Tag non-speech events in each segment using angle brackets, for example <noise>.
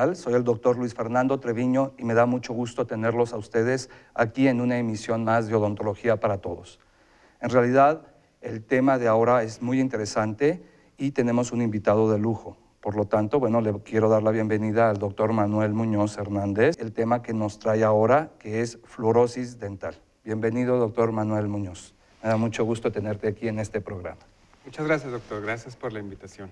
Soy el doctor Luis Fernando Treviño y me da mucho gusto tenerlos a ustedes aquí en una emisión más de Odontología para Todos. En realidad, el tema de ahora es muy interesante y tenemos un invitado de lujo. Por lo tanto, bueno, le quiero dar la bienvenida al doctor Manuel Muñoz Hernández, el tema que nos trae ahora, que es fluorosis dental. Bienvenido, doctor Manuel Muñoz. Me da mucho gusto tenerte aquí en este programa. Muchas gracias, doctor. Gracias por la invitación.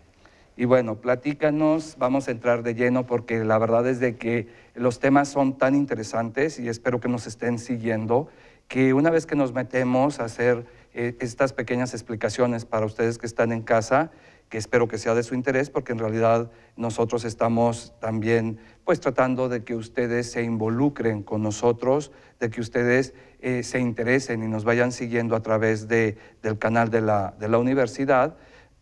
Y bueno, platícanos, vamos a entrar de lleno porque la verdad es de que los temas son tan interesantes y espero que nos estén siguiendo, que una vez que nos metemos a hacer eh, estas pequeñas explicaciones para ustedes que están en casa, que espero que sea de su interés, porque en realidad nosotros estamos también pues tratando de que ustedes se involucren con nosotros, de que ustedes eh, se interesen y nos vayan siguiendo a través de, del canal de la, de la universidad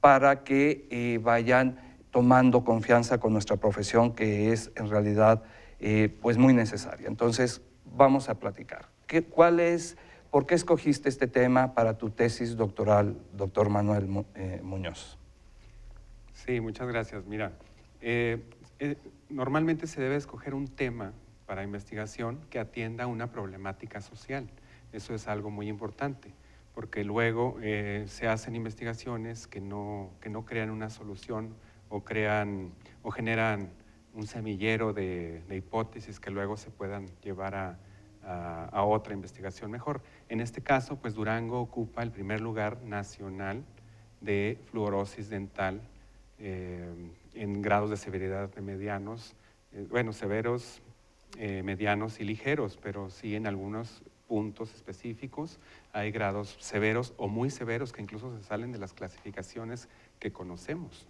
para que eh, vayan tomando confianza con nuestra profesión, que es en realidad eh, pues muy necesaria. Entonces, vamos a platicar. ¿Qué, ¿Cuál es, por qué escogiste este tema para tu tesis doctoral, doctor Manuel eh, Muñoz? Sí, muchas gracias. Mira, normalmente se debe escoger un tema para investigación que atienda una problemática social. Eso es algo muy importante porque luego eh, se hacen investigaciones que no, que no crean una solución o, crean, o generan un semillero de, hipótesis que luego se puedan llevar a, a, otra investigación mejor. En este caso, pues Durango ocupa el primer lugar nacional de fluorosis dental eh, en grados de severidad de medianos, eh, bueno, severos, medianos y ligeros, pero sí en algunos puntos específicos, hay grados severos o muy severos que incluso se salen de las clasificaciones que conocemos.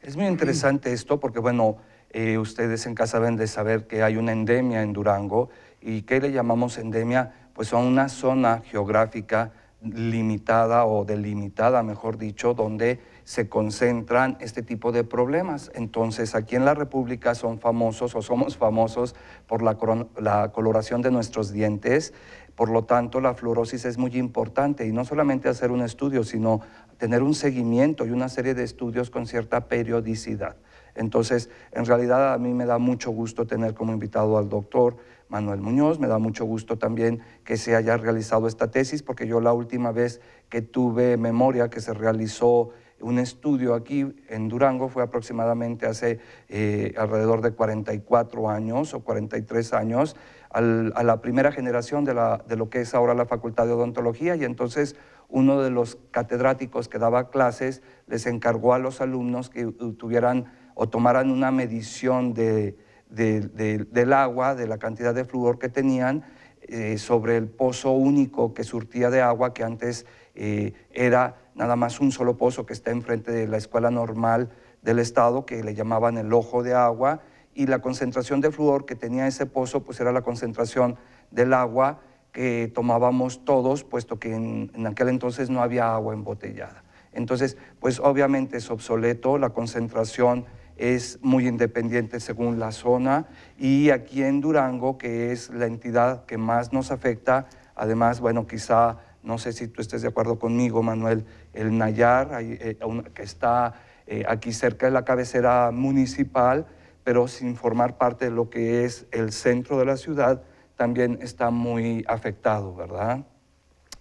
Es muy interesante esto porque, bueno, eh, ustedes en casa deben de saber que hay una endemia en Durango y ¿qué le llamamos endemia? Pues a una zona geográfica limitada o delimitada, mejor dicho, donde se concentran este tipo de problemas. Entonces, aquí en la República son famosos o somos famosos por la, coloración de nuestros dientes. Por lo tanto, la fluorosis es muy importante y no solamente hacer un estudio, sino tener un seguimiento y una serie de estudios con cierta periodicidad. Entonces, en realidad a mí me da mucho gusto tener como invitado al doctor Manuel Muñoz, me da mucho gusto también que se haya realizado esta tesis, porque yo la última vez que tuve memoria que se realizó un estudio aquí en Durango fue aproximadamente hace eh, alrededor de 44 años o 43 años, a la primera generación de, lo que es ahora la Facultad de Odontología y entonces uno de los catedráticos que daba clases les encargó a los alumnos que tuvieran o tomaran una medición de, del agua, de la cantidad de flúor que tenían, eh, sobre el pozo único que surtía de agua, que antes eh, era nada más un solo pozo que está enfrente de la escuela normal del estado, que le llamaban el ojo de agua, y la concentración de flúor que tenía ese pozo, pues era la concentración del agua que tomábamos todos, puesto que en, en aquel entonces no había agua embotellada. Entonces, pues obviamente es obsoleto, la concentración es muy independiente según la zona y aquí en Durango, que es la entidad que más nos afecta, además, bueno, quizá no sé si tú estés de acuerdo conmigo, Manuel, el Nayar, eh, que está eh, aquí cerca de la cabecera municipal, pero sin formar parte de lo que es el centro de la ciudad, también está muy afectado, ¿verdad?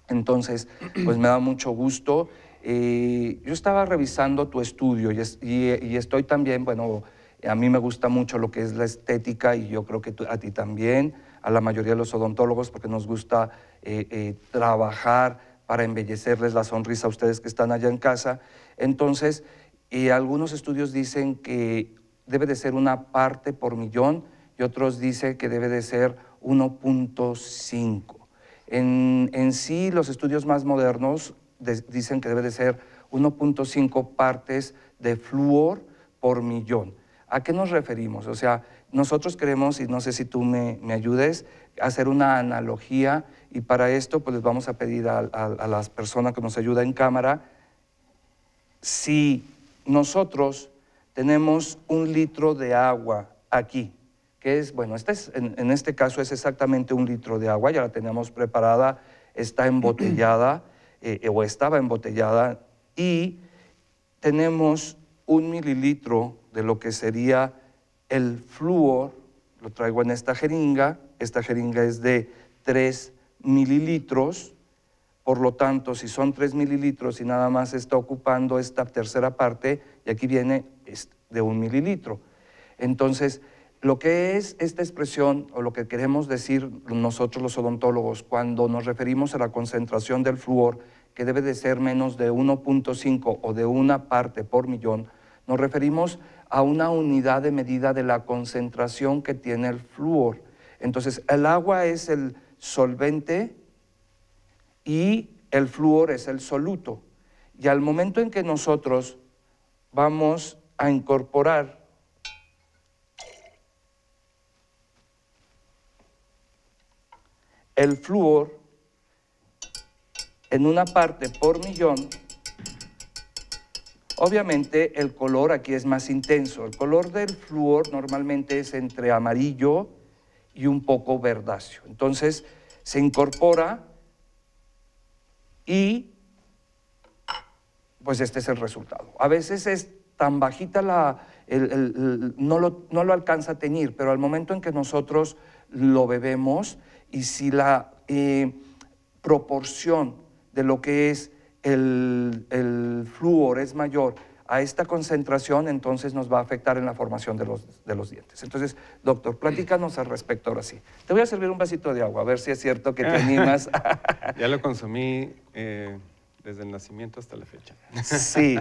Entonces, pues me da mucho gusto. Eh, yo estaba revisando tu estudio y, estoy también, bueno, a mí me gusta mucho lo que es la estética y yo creo que a ti también, a la mayoría de los odontólogos, porque nos gusta eh, eh, trabajar para embellecerles la sonrisa a ustedes que están allá en casa. Entonces, eh, algunos estudios dicen que debe de ser una parte por millón y otros dicen que debe de ser 1.5. En, en, sí, los estudios más modernos dicen que debe de ser 1.5 partes de flúor por millón. ¿A qué nos referimos? O sea, nosotros queremos, y no sé si tú me, me ayudes, hacer una analogía y para esto pues les vamos a pedir a, las personas que nos ayudan en cámara, si nosotros tenemos un litro de agua aquí, que es, bueno, este es, en, este caso es exactamente un litro de agua, ya la tenemos preparada, está embotellada <clears throat> eh, o estaba embotellada y tenemos un mililitro de lo que sería el flúor, lo traigo en esta jeringa, esta jeringa es de 3 mililitros, por lo tanto, si son 3 mililitros y nada más está ocupando esta tercera parte, y aquí viene de un mililitro. Entonces, lo que es esta expresión o lo que queremos decir nosotros los odontólogos cuando nos referimos a la concentración del flúor, que debe de ser menos de 1.5 o de una parte por millón, nos referimos a una unidad de medida de la concentración que tiene el flúor. Entonces, el agua es el solvente y el flúor es el soluto. Y al momento en que nosotros vamos a incorporar el flúor en una parte por millón, obviamente el color aquí es más intenso. El color del flúor normalmente es entre amarillo y un poco verdáceo. Entonces se incorpora y pues este es el resultado. A veces es tan bajita la, no, lo, no, lo, alcanza a teñir, pero al momento en que nosotros lo bebemos y si la eh, proporción de lo que es el, el flúor es mayor a esta concentración, entonces nos va a afectar en la formación de los, de los dientes. Entonces, doctor, platícanos al respecto ahora sí. Te voy a servir un vasito de agua, a ver si es cierto que te <laughs> animas. ya lo consumí eh, desde el nacimiento hasta la fecha. sí.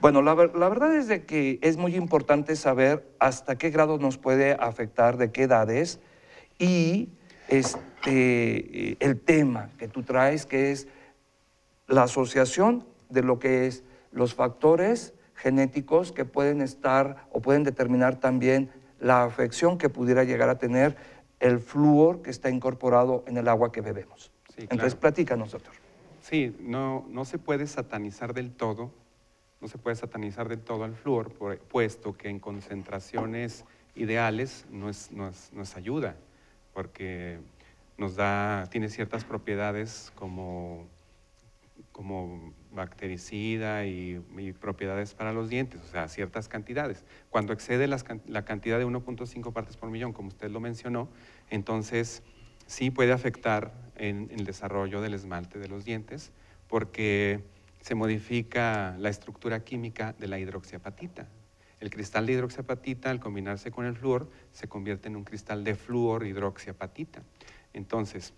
Bueno, la, la, verdad es de que es muy importante saber hasta qué grado nos puede afectar, de qué edades, y este, el tema que tú traes, que es la asociación de lo que es los factores genéticos que pueden estar o pueden determinar también la afección que pudiera llegar a tener el flúor que está incorporado en el agua que bebemos. Entonces, platícanos, doctor. Sí, no, no se puede satanizar del todo, no se puede satanizar del todo al flúor, puesto que en concentraciones ideales nos, nos ayuda, porque nos da, tiene ciertas propiedades como como bactericida y, propiedades para los dientes, o sea, ciertas cantidades. Cuando excede la cantidad de 1.5 partes por millón, como usted lo mencionó, entonces sí puede afectar en, el desarrollo del esmalte de los dientes porque se modifica la estructura química de la hidroxiapatita. El cristal de hidroxiapatita, al combinarse con el flúor, se convierte en un cristal de flúor hidroxiapatita. Entonces,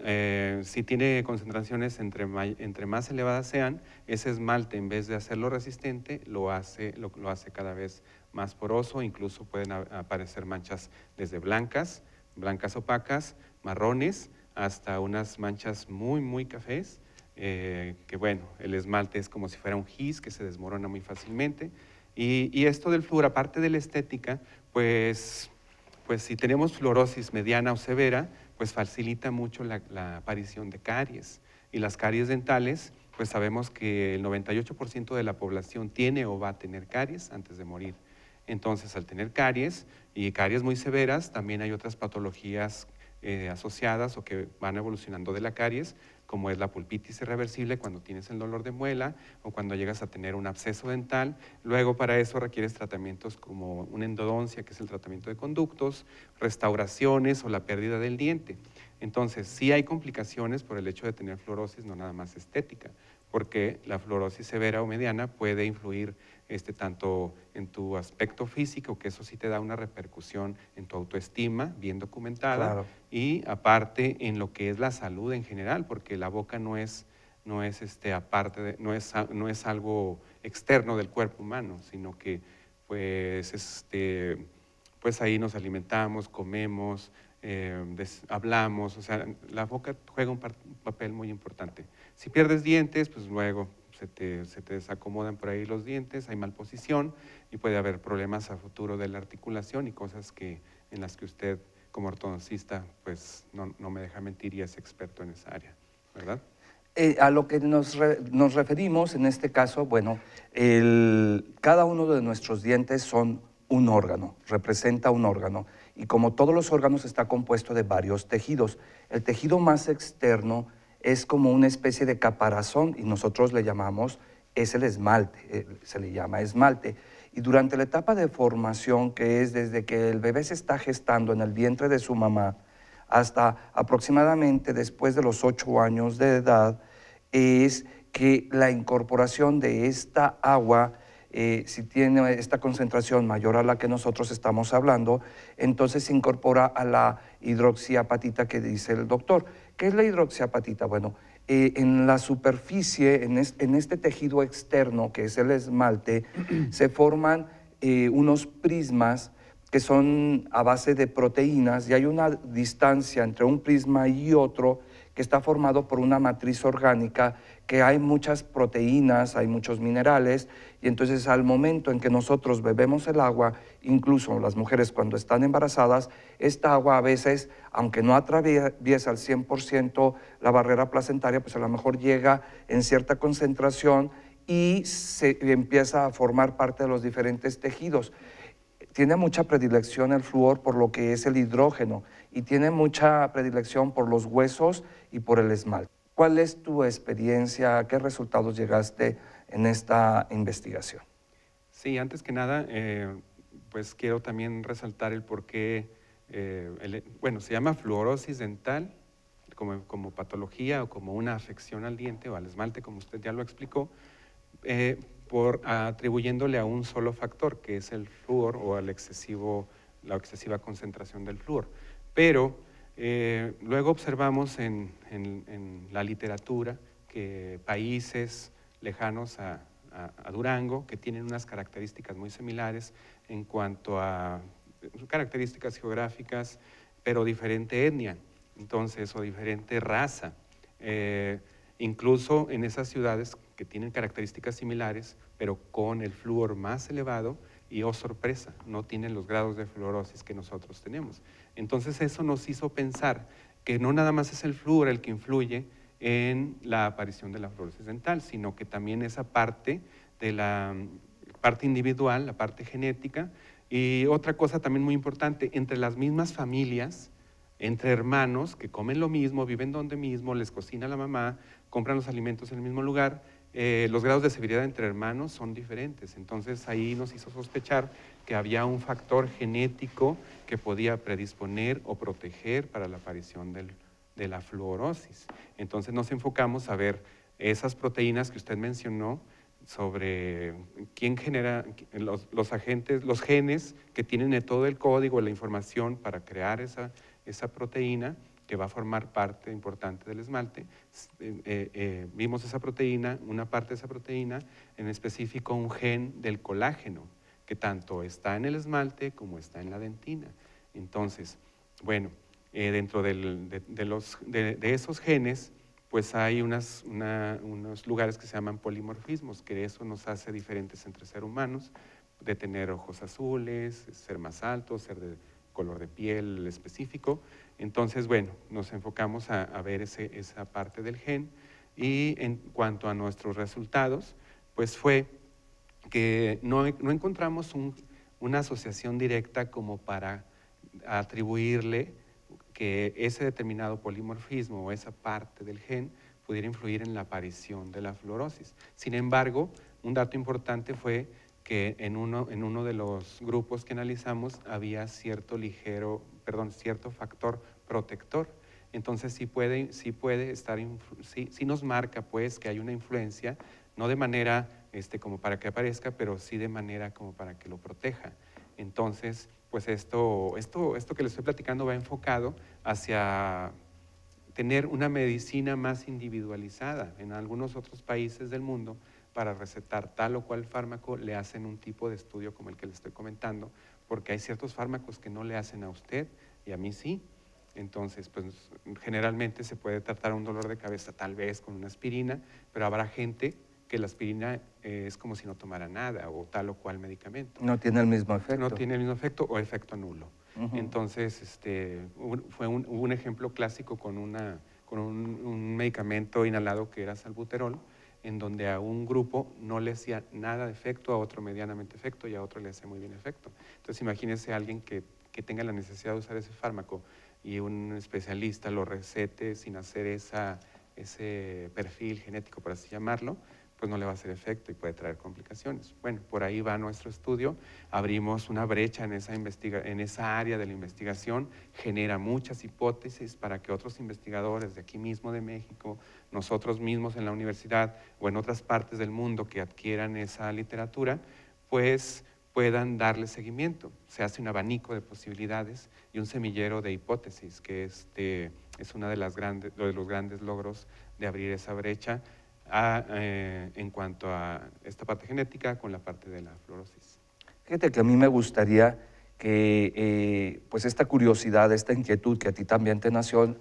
eh, si tiene concentraciones entre, entre, más elevadas sean, ese esmalte en vez de hacerlo resistente, lo hace, lo, hace cada vez más poroso, incluso pueden aparecer manchas desde blancas, blancas opacas, marrones, hasta unas manchas muy, muy cafés, eh, que bueno, el esmalte es como si fuera un gis que se desmorona muy fácilmente. Y, y esto del flúor, aparte de la estética, pues, pues si tenemos fluorosis mediana o severa, pues facilita mucho la, aparición de caries. Y las caries dentales, pues sabemos que el 98% de la población tiene o va a tener caries antes de morir. Entonces, al tener caries y caries muy severas, también hay otras patologías eh, asociadas o que van evolucionando de la caries, como es la pulpitis irreversible cuando tienes el dolor de muela o cuando llegas a tener un absceso dental. Luego para eso requieres tratamientos como una endodoncia, que es el tratamiento de conductos, restauraciones o la pérdida del diente. Entonces, sí hay complicaciones por el hecho de tener fluorosis, no nada más estética, porque la fluorosis severa o mediana puede influir este, tanto en tu aspecto físico, que eso sí te da una repercusión en tu autoestima, bien documentada, y aparte en lo que es la salud en general, porque la boca no es, no es, este, aparte no, es, no es algo externo del cuerpo humano, sino que pues, este, pues ahí nos alimentamos, comemos, eh, hablamos, o sea, la boca juega un papel muy importante. Si pierdes dientes, pues luego se te, desacomodan por ahí los dientes, hay malposición y puede haber problemas a futuro de la articulación y cosas que, en las que usted como ortodoncista pues no, me deja mentir y es experto en esa área, ¿verdad? Eh, a lo que nos, referimos en este caso, bueno, cada uno de nuestros dientes son un órgano, representa un órgano. Y como todos los órganos está compuesto de varios tejidos. El tejido más externo es como una especie de caparazón y nosotros le llamamos, es el esmalte, eh, se le llama esmalte. Y durante la etapa de formación, que es desde que el bebé se está gestando en el vientre de su mamá hasta aproximadamente después de los ocho años de edad, es que la incorporación de esta agua, eh, si tiene esta concentración mayor a la que nosotros estamos hablando, entonces se incorpora a la hidroxiapatita que dice el doctor. ¿Qué es la hidroxiapatita? Bueno, eh, en la superficie, en, este tejido externo que es el esmalte, <clears throat> se forman eh, unos prismas que son a base de proteínas y hay una distancia entre un prisma y otro que está formado por una matriz orgánica, que hay muchas proteínas, hay muchos minerales, y entonces al momento en que nosotros bebemos el agua, incluso las mujeres cuando están embarazadas, esta agua a veces, aunque no atraviesa al 100% la barrera placentaria, pues a lo mejor llega en cierta concentración y se empieza a formar parte de los diferentes tejidos. Tiene mucha predilección el flúor por lo que es el hidrógeno y tiene mucha predilección por los huesos y por el esmalte. ¿Cuál es tu experiencia? ¿A qué resultados llegaste en esta investigación? Sí, antes que nada, eh, pues quiero también resaltar el por qué, eh, bueno, se llama fluorosis dental como, como, patología o como una afección al diente o al esmalte, como usted ya lo explicó, eh, por atribuyéndole a un solo factor, que es el flúor o excesivo, la excesiva concentración del flúor. Pero eh, luego observamos en, la literatura que países lejanos a, Durango, que tienen unas características muy similares en cuanto a características geográficas, pero diferente etnia, entonces, o diferente raza. Eh, incluso en esas ciudades que tienen características similares, pero con el flúor más elevado, y oh sorpresa, no tienen los grados de fluorosis que nosotros tenemos. Entonces eso nos hizo pensar que no nada más es el flúor el que influye en la aparición de la fluorosis dental, sino que también esa parte de la parte individual, la parte genética, y otra cosa también muy importante, entre las mismas familias, entre hermanos que comen lo mismo, viven donde mismo, les cocina la mamá, compran los alimentos en el mismo lugar, eh, los grados de severidad entre hermanos son diferentes. Entonces ahí nos hizo sospechar que había un factor genético que podía predisponer o proteger para la aparición de la fluorosis. Entonces nos enfocamos a ver esas proteínas que usted mencionó sobre quién genera los, agentes, los genes que tienen todo el código, la información para crear esa proteína que va a formar parte importante del esmalte. Eh, eh, eh, vimos esa proteína, una parte de esa proteína, en específico un gen del colágeno, que tanto está en el esmalte como está en la dentina. Entonces, bueno, dentro de, esos genes, pues hay unos lugares que se llaman polimorfismos, que eso nos hace diferentes entre seres humanos, de tener ojos azules, ser más altos, ser de color de piel específico. Entonces, bueno, nos enfocamos a, ver esa parte del gen y en cuanto a nuestros resultados, pues fue que no, encontramos una asociación directa como para atribuirle que ese determinado polimorfismo o esa parte del gen pudiera influir en la aparición de la fluorosis. Sin embargo, un dato importante fue que en uno, en uno de los grupos que analizamos había cierto ligero, perdón, cierto factor protector. Entonces sí puede, sí puede estar, sí, sí, nos marca pues que hay una influencia, no de manera este, como para que aparezca, pero sí de manera como para que lo proteja. Entonces, pues esto, esto, esto que les estoy platicando va enfocado hacia tener una medicina más individualizada. En algunos otros países del mundo para recetar tal o cual fármaco le hacen un tipo de estudio como el que le estoy comentando, porque hay ciertos fármacos que no le hacen a usted y a mí sí. Entonces, pues generalmente se puede tratar un dolor de cabeza tal vez con una aspirina, pero habrá gente que la aspirina eh, es como si no tomara nada o tal o cual medicamento. No tiene el mismo efecto. No tiene el mismo efecto o efecto nulo. Entonces, este, fue un, un, ejemplo clásico con, una, con un, un medicamento inhalado que era salbuterol, en donde a un grupo no le hacía nada de efecto, a otro medianamente efecto y a otro le hacía muy bien efecto. Entonces imagínese a alguien que, que tenga la necesidad de usar ese fármaco y un especialista lo recete sin hacer ese perfil genético, por así llamarlo, pues no le va a hacer efecto y puede traer complicaciones. Bueno, por ahí va nuestro estudio, abrimos una brecha en esa, en esa área de la investigación, genera muchas hipótesis para que otros investigadores de aquí mismo de México, nosotros mismos en la universidad o en otras partes del mundo que adquieran esa literatura, pues puedan darle seguimiento. Se hace un abanico de posibilidades y un semillero de hipótesis, que este, es uno de, de los grandes logros de abrir esa brecha eh, en cuanto a esta parte genética con la parte de la fluorosis. Fíjate que a mí me gustaría que eh, pues esta curiosidad, esta inquietud que a ti también te nació,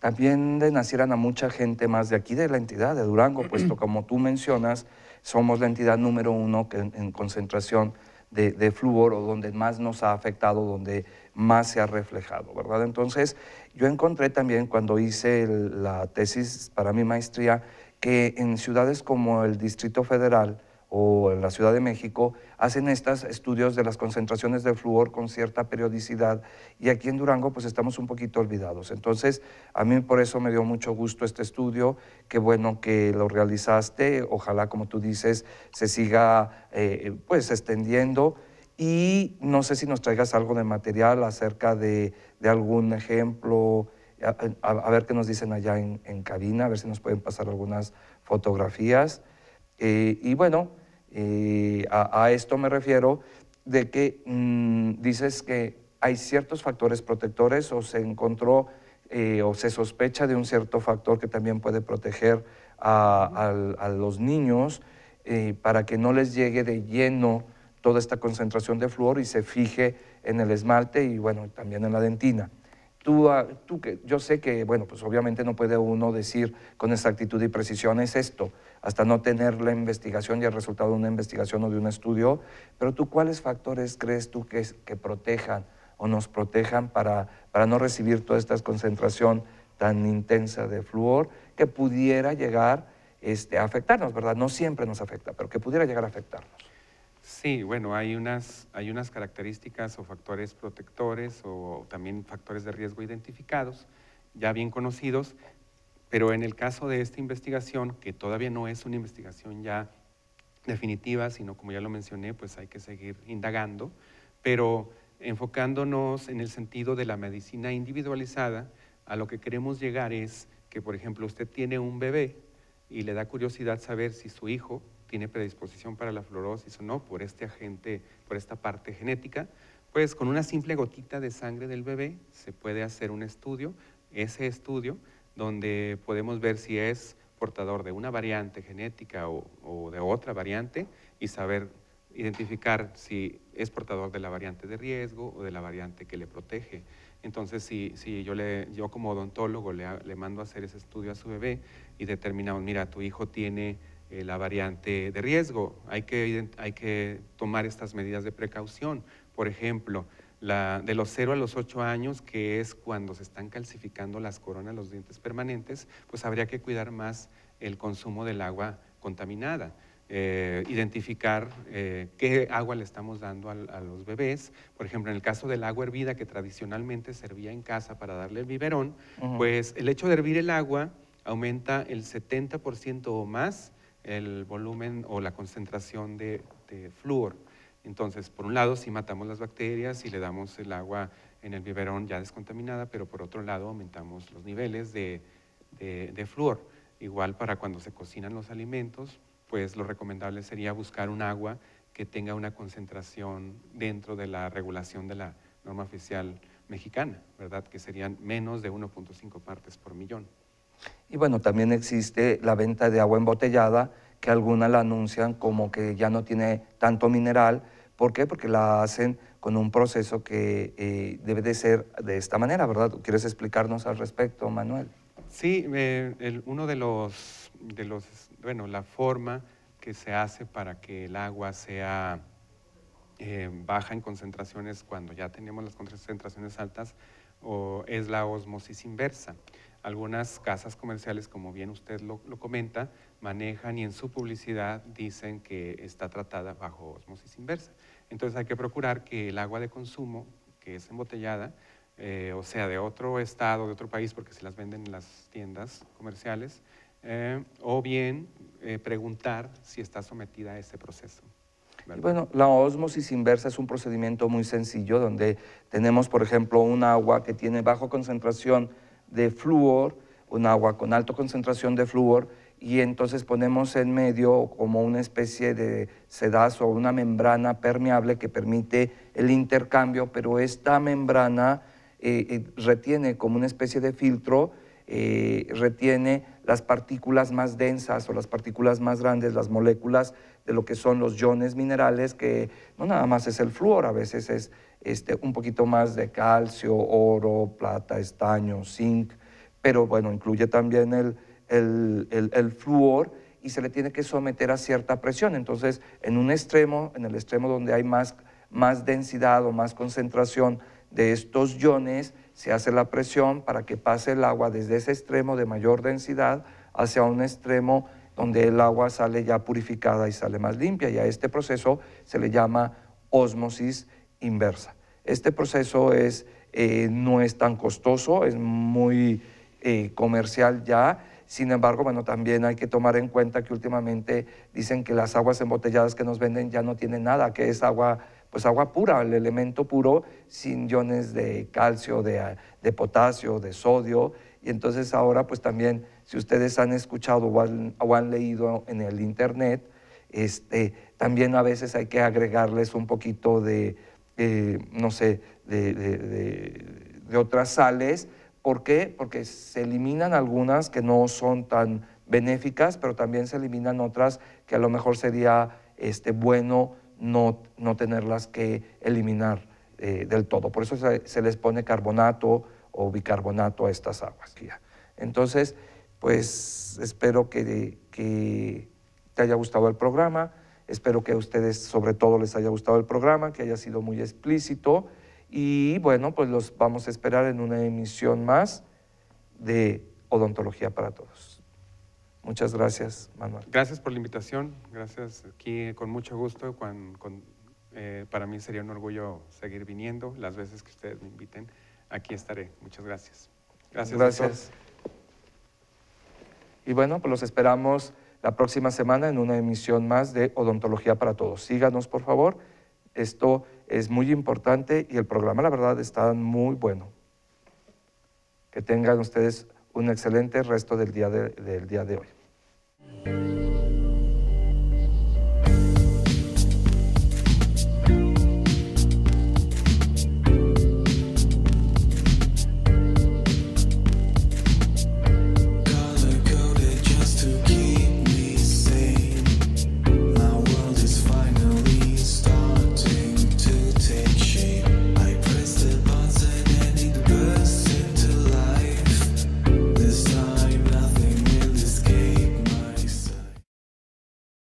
también le nacieran a mucha gente más de aquí de la entidad de Durango, puesto <clears throat> como tú mencionas, somos la entidad número uno que en, concentración de, de flúor o donde más nos ha afectado, donde más se ha reflejado, ¿verdad? Entonces, yo encontré también cuando hice la tesis para mi maestría, que en ciudades como el Distrito Federal o la Ciudad de México hacen estos estudios de las concentraciones de flúor con cierta periodicidad y aquí en Durango pues estamos un poquito olvidados. Entonces a mí por eso me dio mucho gusto este estudio, qué bueno que lo realizaste, ojalá como tú dices se siga eh, pues extendiendo. Y no sé si nos traigas algo de material acerca de, de algún ejemplo a, ver qué nos dicen allá en, cabina, a ver si nos pueden pasar algunas fotografías. Eh, y bueno, eh, a, esto me refiero de que mm, dices que hay ciertos factores protectores o se encontró eh, o se sospecha de un cierto factor que también puede proteger a, los niños para que no les llegue de lleno toda esta concentración de flúor y se fije en el esmalte y bueno, también en la dentina. Tú, ah, tú, que yo sé que, bueno, pues obviamente no puede uno decir con exactitud y precisión es esto, hasta no tener la investigación y el resultado de una investigación o de un estudio, pero tú, ¿cuáles factores crees tú que, protejan o nos protejan para, para no recibir toda esta concentración tan intensa de flúor que pudiera llegar este, a afectarnos, ¿verdad? No siempre nos afecta, pero que pudiera llegar a afectarnos. Sí, bueno, hay unas, hay unas características o factores protectores o también factores de riesgo identificados, ya bien conocidos, pero en el caso de esta investigación, que todavía no es una investigación ya definitiva, sino como ya lo mencioné, pues hay que seguir indagando, pero enfocándonos en el sentido de la medicina individualizada, a lo que queremos llegar es que, por ejemplo, usted tiene un bebé y le da curiosidad saber si su hijo tiene predisposición para la fluorosis o no por este agente, por esta parte genética, pues con una simple gotita de sangre del bebé se puede hacer un estudio, ese estudio donde podemos ver si es portador de una variante genética o, de otra variante y saber identificar si es portador de la variante de riesgo o de la variante que le protege. Entonces, si, si yo, le, yo como odontólogo le, le mando a hacer ese estudio a su bebé y determinamos, mira, tu hijo tiene eh, la variante de riesgo. Hay que, hay que tomar estas medidas de precaución. Por ejemplo, la, de los 0 a los 8 años, que es cuando se están calcificando las coronas, los dientes permanentes, pues habría que cuidar más el consumo del agua contaminada. Eh, identificar eh, qué agua le estamos dando a, los bebés. Por ejemplo, en el caso del agua hervida, que tradicionalmente servía en casa para darle el biberón, pues el hecho de hervir el agua aumenta el 70% o más el volumen o la concentración de, flúor. Entonces, por un lado, si matamos las bacterias y le damos el agua en el biberón ya descontaminada, pero por otro lado aumentamos los niveles de, de, flúor. Igual para cuando se cocinan los alimentos, pues lo recomendable sería buscar un agua que tenga una concentración dentro de la regulación de la norma oficial mexicana, ¿verdad? Que serían menos de 1.5 partes por millón. Y bueno, también existe la venta de agua embotellada, que algunas la anuncian como que ya no tiene tanto mineral. ¿Por qué? Porque la hacen con un proceso que eh, debe de ser de esta manera, ¿verdad? ¿Quieres explicarnos al respecto, Manuel? Sí, eh, uno de los, de los, bueno, la forma que se hace para que el agua sea eh, baja en concentraciones cuando ya tenemos las concentraciones altas o es la osmosis inversa. Algunas casas comerciales, como bien usted lo, comenta, manejan y en su publicidad dicen que está tratada bajo osmosis inversa. Entonces hay que procurar que el agua de consumo, que es embotellada, eh, o sea, de otro estado, de otro país, porque se las venden en las tiendas comerciales, eh, o bien eh, preguntar si está sometida a ese proceso. Bueno, la osmosis inversa es un procedimiento muy sencillo donde tenemos, por ejemplo, un agua que tiene baja concentración de flúor, un agua con alta concentración de flúor, y entonces ponemos en medio como una especie de sedazo o una membrana permeable que permite el intercambio, pero esta membrana eh, eh, retiene como una especie de filtro, eh, retiene las partículas más densas o las partículas más grandes, las moléculas de lo que son los iones minerales, que no nada más es el flúor, a veces es este, un poquito más de calcio, oro, plata, estaño, zinc, pero bueno, incluye también el, el, flúor y se le tiene que someter a cierta presión. Entonces, en un extremo, en el extremo donde hay más, más densidad o más concentración de estos iones, se hace la presión para que pase el agua desde ese extremo de mayor densidad hacia un extremo donde el agua sale ya purificada y sale más limpia. Y a este proceso se le llama osmosis inversa. Este proceso es, eh, no es tan costoso, es muy eh, comercial ya. Sin embargo, bueno, también hay que tomar en cuenta que últimamente dicen que las aguas embotelladas que nos venden ya no tienen nada, que es agua, pues agua pura, el elemento puro, sin iones de calcio, de, potasio, de sodio. Y entonces ahora, pues también, si ustedes han escuchado o han, leído en el internet, este, también a veces hay que agregarles un poquito de, eh, no sé, de, de otras sales ¿Por qué? Porque se eliminan algunas que no son tan benéficas, pero también se eliminan otras que a lo mejor sería este, bueno no, no tenerlas que eliminar eh, del todo. Por eso se, les pone carbonato o bicarbonato a estas aguas. Entonces, pues espero que, que te haya gustado el programa, espero que a ustedes sobre todo les haya gustado el programa, que haya sido muy explícito. Y bueno, pues los vamos a esperar en una emisión más de Odontología para Todos. Muchas gracias, Manuel. Gracias por la invitación, gracias aquí con mucho gusto. Eh, para mí sería un orgullo seguir viniendo las veces que ustedes me inviten. Aquí estaré. Muchas gracias. Gracias. Gracias. Y bueno, pues los esperamos la próxima semana en una emisión más de Odontología para Todos. Síganos, por favor. Esto es muy importante y el programa, la verdad, está muy bueno. Que tengan ustedes un excelente resto del día de, del día de hoy.